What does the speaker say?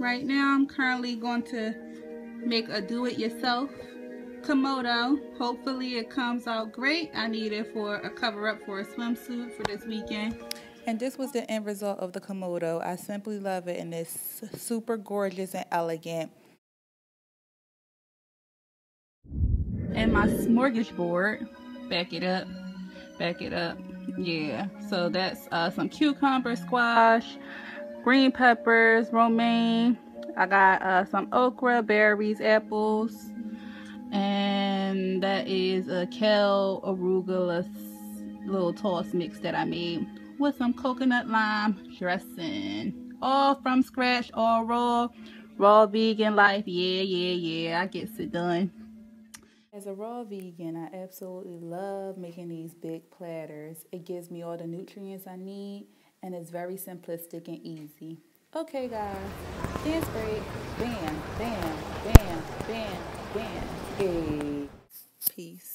right now I'm currently going to make a do-it-yourself kimono. Hopefully it comes out great. I need it for a cover up for a swimsuit for this weekend. And this was the end result of the kimono. I simply love it and it's super gorgeous and elegant. And my smorgasbord, back it up, back it up. Yeah, so that's uh, some cucumber, squash, green peppers, romaine. I got uh, some okra, berries, apples, and that is a kale arugula little toss mix that I made with some coconut lime dressing. All from scratch, all raw, raw vegan life. Yeah, yeah, yeah, I gets it done. As a raw vegan, I absolutely love making these big platters. It gives me all the nutrients I need and it's very simplistic and easy. Okay guys, dance break. Bam, bam, bam, bam, bam. Hey. Peace.